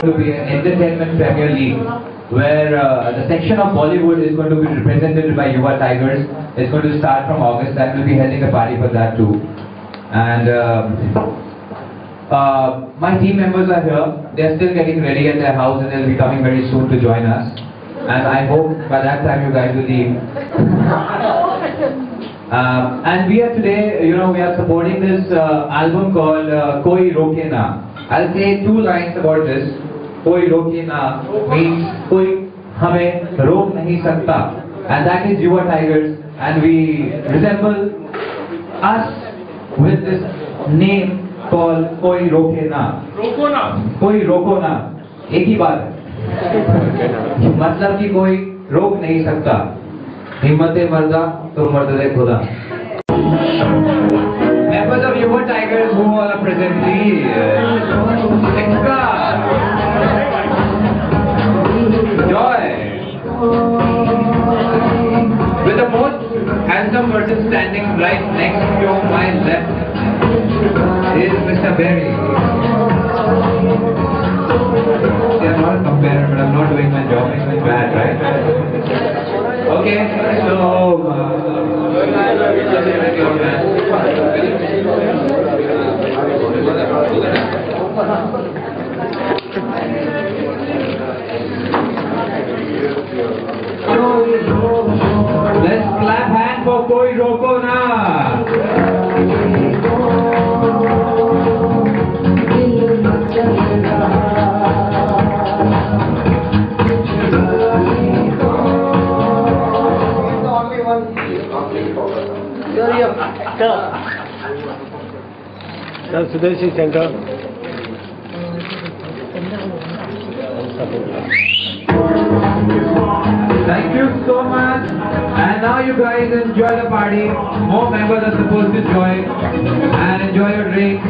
to be an entertainment Premier League where uh, the section of Bollywood is going to be represented by Yuva Tigers. It's going to start from August and we'll be holding a party for that too. And um, uh, my team members are here. They're still getting ready at their house and they'll be coming very soon to join us. And I hope by that time you guys will leave. Um, and we are today, you know, we are supporting this uh, album called uh, Koi Roke Na. I'll say two lines about this. कोई रोके ना mean कोई हमें रोक नहीं सकता। And that is your tigers and we resemble us with this name call कोई रोके ना रोको ना। कोई रोको ना एक ही बात मतलब की कोई रोक नहीं सकता। हिम्मत मर्दा तो मर्द रहे खुदा members of your tigers who are presently handsome person standing right next to my left is Mr. Berry. They are not compared, but I'm not doing my job. It's bad, right? Okay, so. Let's clap hand for Koi Roko Na. Sir, Sudeshi Center. Thank you so now you guys enjoy the party. More members are supposed to join and enjoy your drinks.